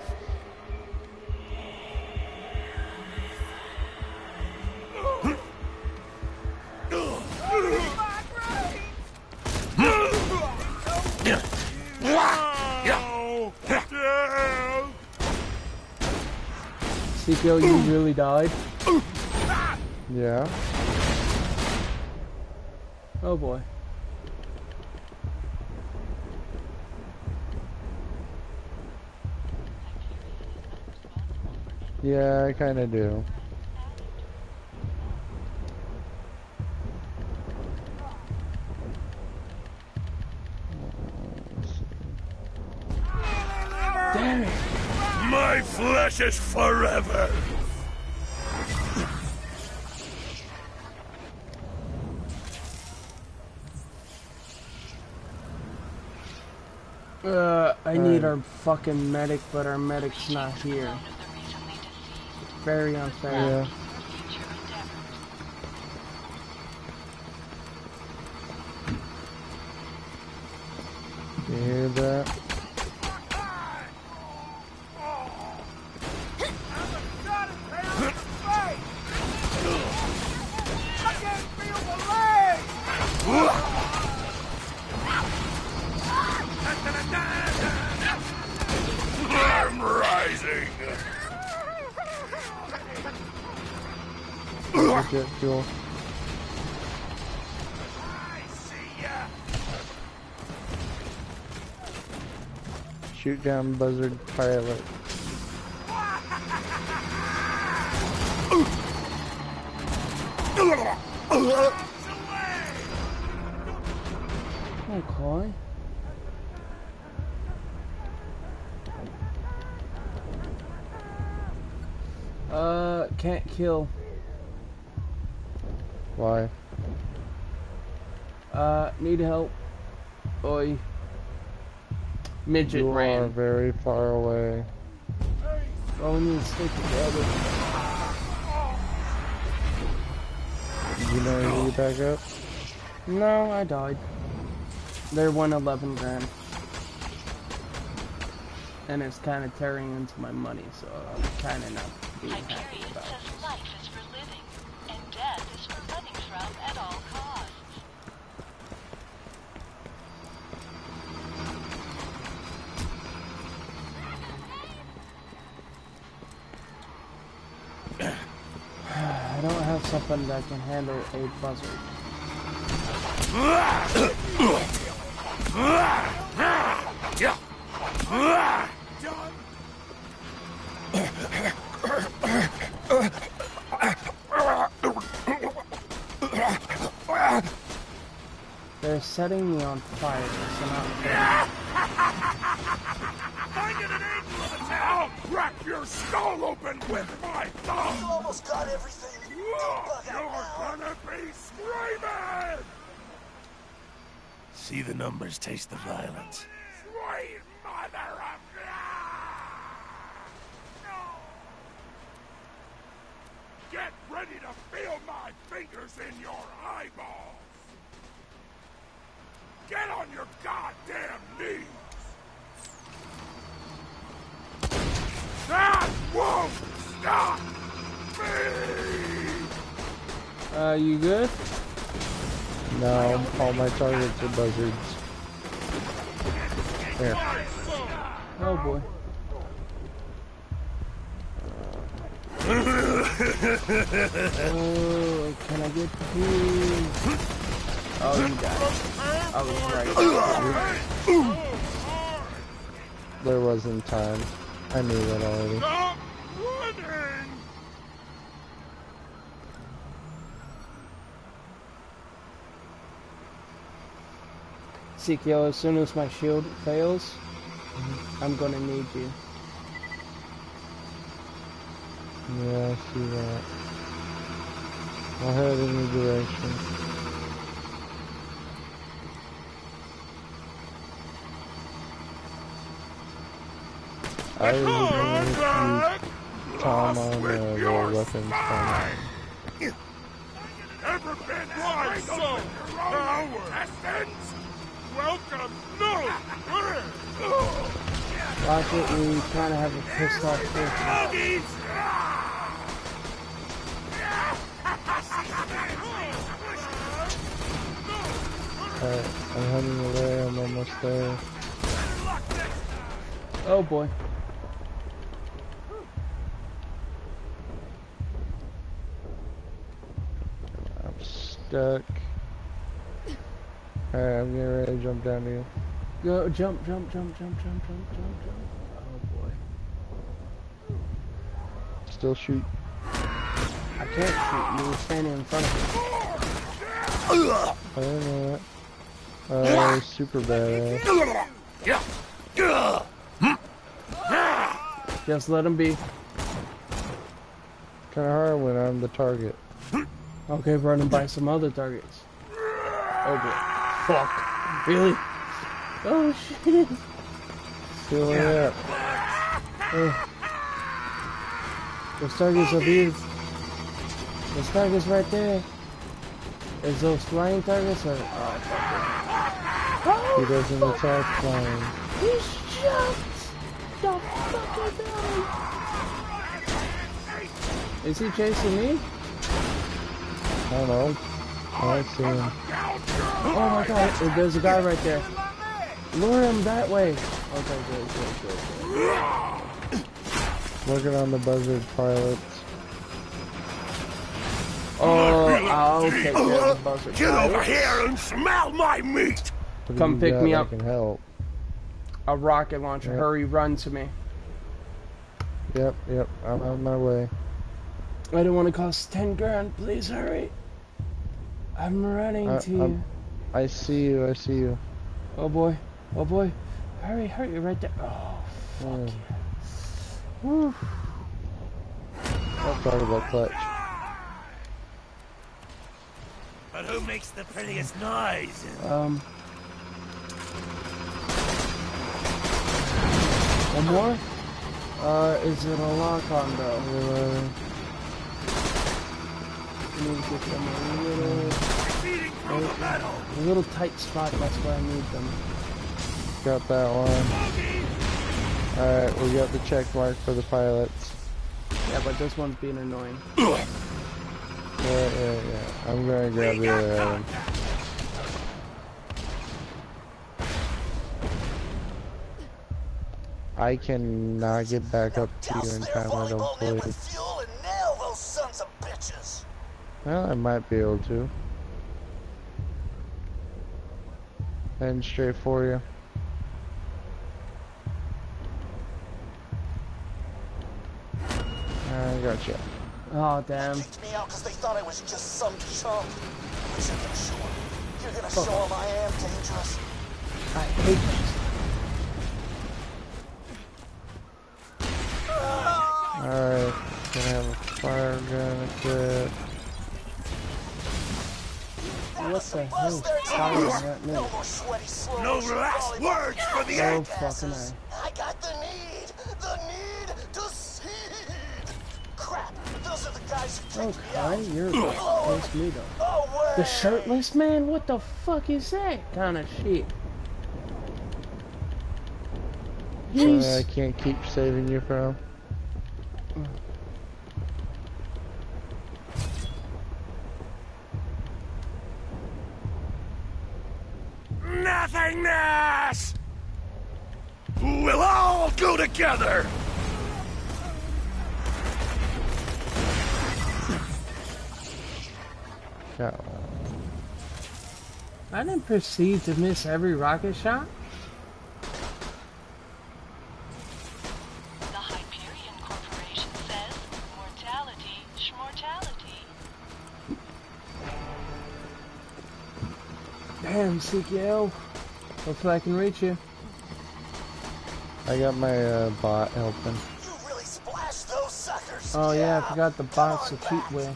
CPO, you really died? Yeah. Oh boy. Yeah, I kind of do. Damn it. My flesh is forever! Uh, I need our fucking medic, but our medic's not here. Very unfair. Yeah. Jet fuel. I see ya! Shoot down buzzard pilot. Okay. Uh, can't kill. Why? Uh, need help. Oi. Midget you are ran. very far away. Oh, we need to stick together. You know you back up? No, I died. They're 111 grand. And it's kind of tearing into my money, so I'm kind of not being happy have that can handle a buzzard. They're setting me on fire. It's not fair. Finding an angel! I'll crack your skull open with my you thumb! almost got everything. Don't bug You're out now. gonna be screaming! See the numbers, taste the violence. My targets are buzzards. Here. Oh boy. Oh, can I get two? Oh, you got it. I was right. There wasn't time. I knew that already. Sikyo, as soon as my shield fails, mm -hmm. I'm gonna need you. Yeah, I see that. I heard in uh, the direction. I really don't use time on weapons. Ever been so? Your? Welcome, no! Watch it, we kind of have a pissed off person. Alright, I'm heading away, I'm almost there. Oh boy. I'm stuck. Alright, I'm getting ready to jump down to you. Go, jump, jump, jump, jump, jump, jump, jump, jump. Oh boy. Still shoot. I can't shoot, you were standing in front of me. I don't know that. Uh, super badass. Just let him be. Kinda hard when I'm the target. Okay, running by some other targets. Oh boy. Fuck. Really? Oh shit. Fill it up. Oh. Those targets are here. Those targets right there. Is those flying targets or? Oh fuck He doesn't oh, attack flying. He's just the fucking belly. Is he chasing me? I don't know. I see him. Oh my god, there's a guy right there. Lure him that way. Okay, good, good, good, good. Working on the buzzard pilots. Oh, okay, good. the buzzard Get over here and smell my meat! Come pick me up. can help. A rocket launcher. Yeah. Hurry, run to me. Yep, yep. I'm on my way. I don't want to cost 10 grand. Please hurry. I'm running I- to you. I'm- I see you. I see you. Oh boy. Oh boy. Hurry, hurry, right there. Oh, Fuck Oh, whew. I'll talk about clutch. But who makes the prettiest noise? Um. One more? Uh, is it a lock on though? I need to get them a little, a little tight spot. That's why I need them. got that one. Alright, we got the check mark for the pilots. Yeah, but this one's being annoying. Yeah, yeah, yeah. I'm gonna grab the other item. I cannot get back up to you in time, I don't believe. Fuel and nail those sons of bitches. Well, I might be able to. Heading straight for you. I got you. Oh damn. Kicked me out because they thought I was just some chump. But you're gonna show 'em. You're gonna show 'em I am dangerous. I hate this. Alright, gonna have a fire gun equipped. What the hell is firing me? No more sweaty slow No motion last words for the Oh end. fucking I. I got the need, the need to seed. Crap, those are the guys who kicked me out. Okay, you're against me though. The shirtless man? What the fuck is that kind of shit? Something He's I can't keep saving you from. Mm. Nothingness! We'll all go together! Got. I didn't proceed to miss every rocket shot. The Hyperion Corporation says mortality, schmortality. Damn, CKL. Hopefully I can reach you. I got my uh, bot helping. Really splash those suckers. Oh yeah, I forgot the bots to cheat with.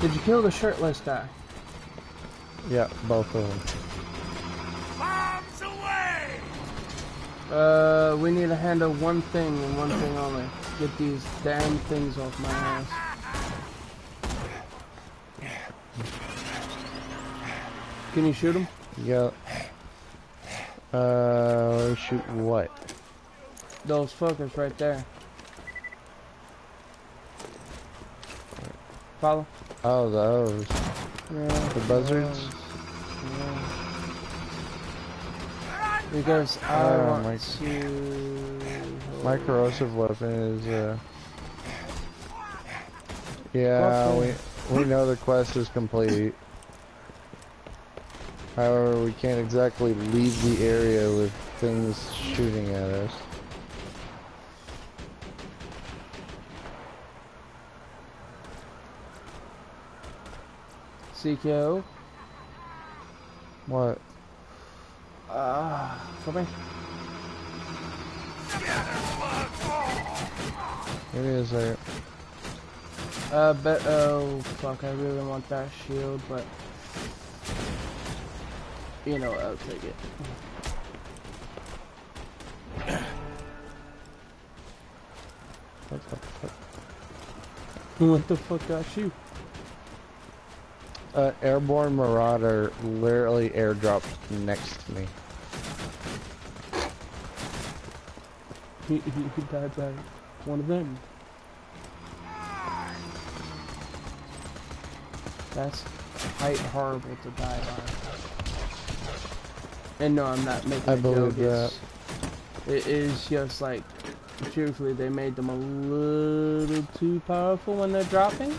Did you kill the shirtless guy? Yeah, both of them. Bombs away! Uh, we need to handle one thing and one thing only. Get these damn things off my ass. Can you shoot him? Yeah. Uh, shoot what? Those fuckers right there. Follow. Oh, those. Yeah. The buzzards? Yeah. Because I Oh, want my- to... My corrosive weapon is, uh... Yeah, we, we know the quest is complete. However, we can't exactly leave the area with things shooting at us. CKO. What? Ah, come here. It is there. Uh, but oh fuck, I really want that shield, but you know, I'll take it. What the fuck? What the fuck got you? Uh, airborne marauder literally airdropped next to me. He, he, he died by one of them. That's quite horrible to die by. And no, I'm not making I a believe joke. It's, it is just like, truthfully, they made them a little too powerful when they're dropping.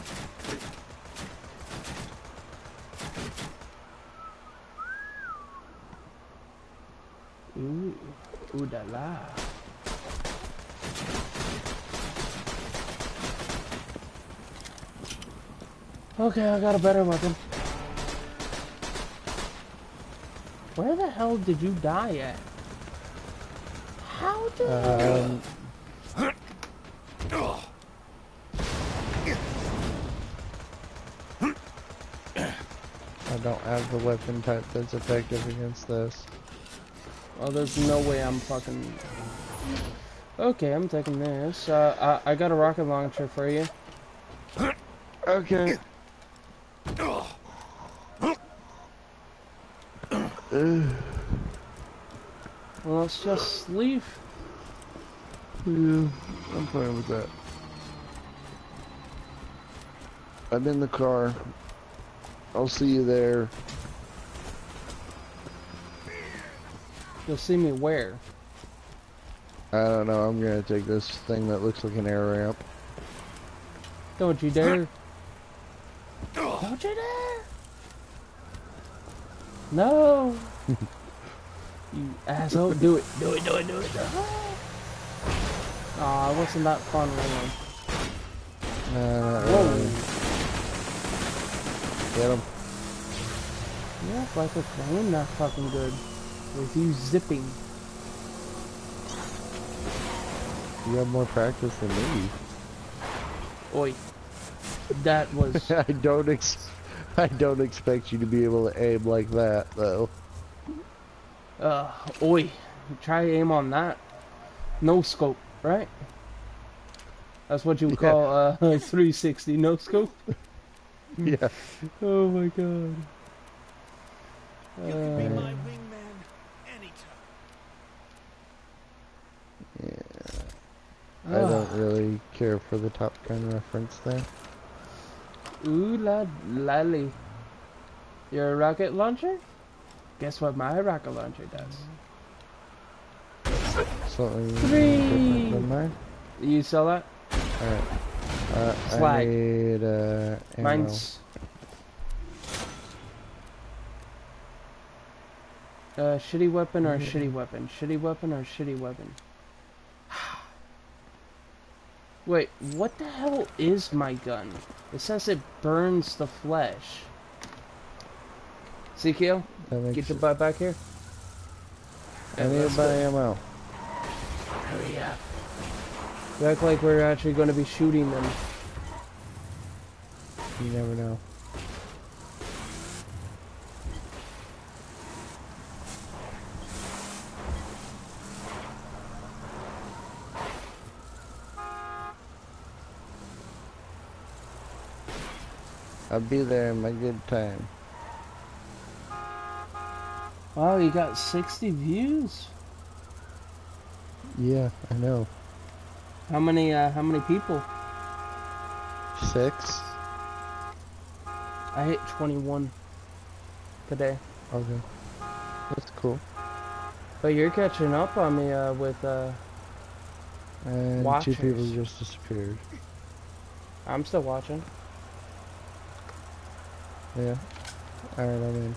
Ooh, ooh da la. Okay, I got a better weapon. Where the hell did you die at? How did Um, I don't have the weapon type that's effective against this. Oh, there's no way I'm fucking... Okay, I'm taking this. Uh, I, I got a rocket launcher for you. Okay. Well, let's just leave. Yeah, I'm fine with that. I'm in the car. I'll see you there. You'll see me where? I don't know. I'm gonna take this thing that looks like an air ramp. Don't you dare. Don't you dare. No. you asshole. Do it. Do it, do it, do it. Aw, it wasn't that fun, really. Nah, not Whoa. Get him. Yeah, like a plane, not fucking good. With you zipping. You have more practice than me. Oi. That was... I don't ex I don't expect you to be able to aim like that, though. Uh, oi. Try aim on that. No scope, right? That's what you would Yeah. call uh 360 no scope. Yeah. Oh my god. You can be Uh, my wingman anytime. Yeah. I don't really care for the Top Gun reference there. Ooh la lally. You're a rocket launcher? Guess what my rocket launcher does? Something Three. than mine. You sell that? Alright. Uh, I need, uh, ammo. Mine's. Uh, shitty weapon or shitty weapon? Shitty weapon or shitty weapon? Wait, what the hell is my gun? It says it burns the flesh. Ezekiel, get your butt back here. I need let's to buy ammo. Hurry up. You act like we're actually going to be shooting them. You never know. I'll be there in my good time. Wow, you got 60 views. Yeah, I know. How many, uh, how many people? Six? I hit 21 today. Okay. That's cool. But you're catching up on me, uh, with, uh, And Watchers. two people just disappeared. I'm still watching. Yeah. Alright, I'm in.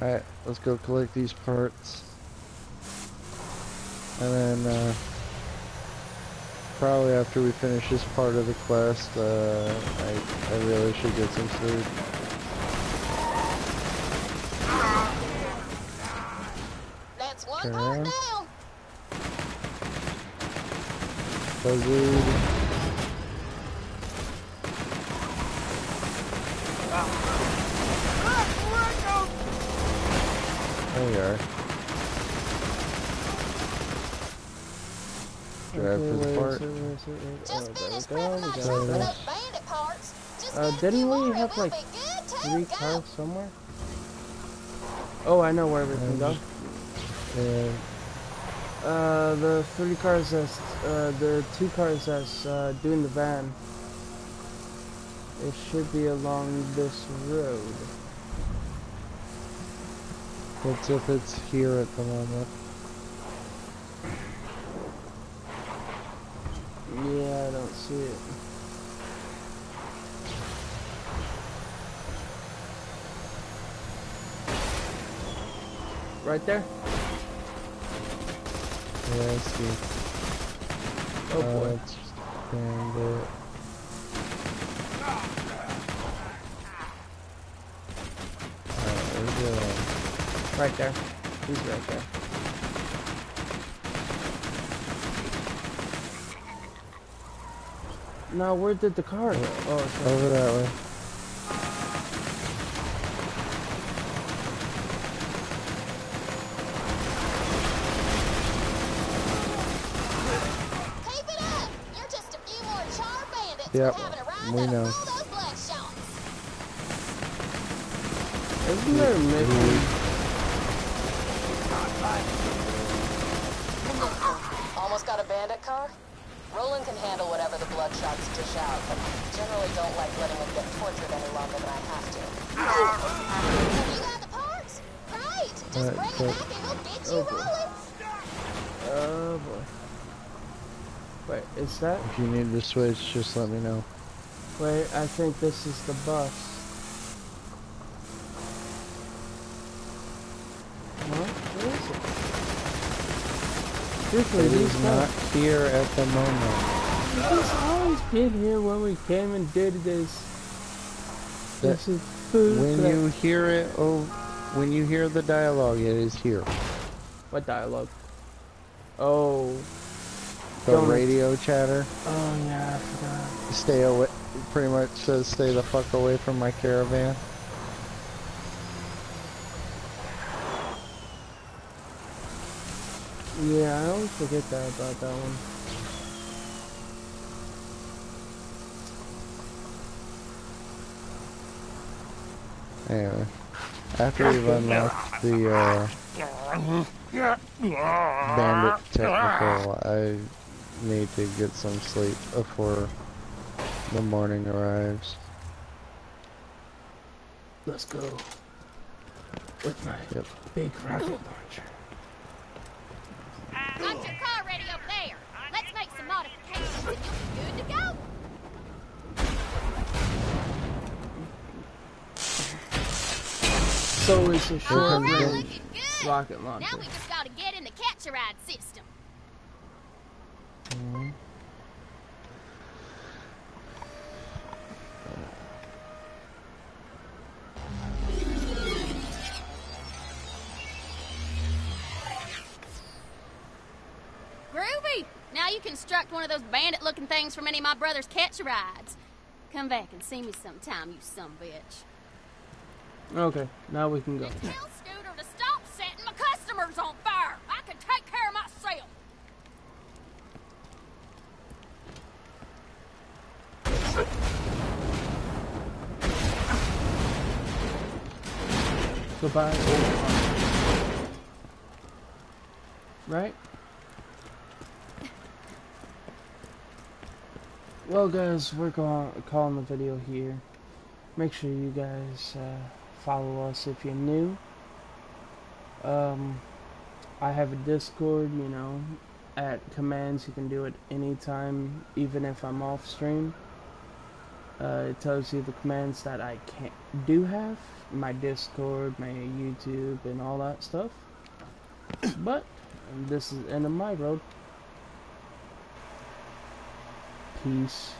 Alright, let's go collect these parts. And then, uh, probably after we finish this part of the quest, uh, I, I really should get some food. That's one Turn part around. down. Buzzard. There you are. Drive Okay, for the where part. is it, where is it, where is it? Just Oh, there we finished go, prepping we my got shop There for it that. those bandit parts. Just Uh, get a few didn't we have, we'll like, be good Three go. cars somewhere? Oh, I know where everything Um, goes. Yeah, Uh, the three cars that's, uh, the two cars that's, uh, doing the van. It should be along this road. What's if it's here at the moment? Yeah, I don't see it. Right there? Yeah, I see. Oh Uh, boy. Bandit. Alright, other one? Right there. He's right there. Now, where did the car go? Oh, it's right Over that way. Keep it up. You're just a few more char bandits Yep, from having a ride we know. fool those bloodshot. Isn't there a mission? Almost got a bandit? Roland can handle whatever the bloodshots dish out, but I generally don't like letting him get tortured any longer than I have to. You got the parts? Great. Just Alright, bring it back and we'll get you Oh, boy. rolling. Oh boy. Wait, is that? If you need to switch, just let me know. Wait, I think this is the bus. No? Where is it? It these is not guys, here at the moment. he's always been here when we came and did this. That- This is food. When crap. you hear it, oh, when you hear the dialogue, it is here. What dialogue? Oh. The Don't- radio chatter. Oh yeah, I forgot. Stay away. Pretty much says stay the fuck away from my caravan. Yeah, I always forget that about that one. Anyway, after we've unlocked the uh, bandit technical, I need to get some sleep before the morning arrives. Let's go. With my Yep. big rocket launcher. so it's a short All right, range rocket launcher. Now we just gotta get in the catch a ride system. Mm -hmm. Groovy! Now you construct one of those bandit-looking things from any of my brother's catch rides. Come back and see me sometime, you some bitch. Okay, now we can go. Tell Scooter to stop setting my customers on fire. I can take care of myself. Goodbye, old. Right? Well, guys, we're going to calling the video here. Make sure you guys uh, follow us if you're new. Um, I have a Discord, you know, at commands. You can do it anytime, even if I'm off stream. Uh, it tells you the commands that I can't do have, my Discord, my YouTube, and all that stuff. but this is the end of my road. Peace.